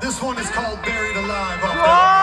This one is called Buried Alive.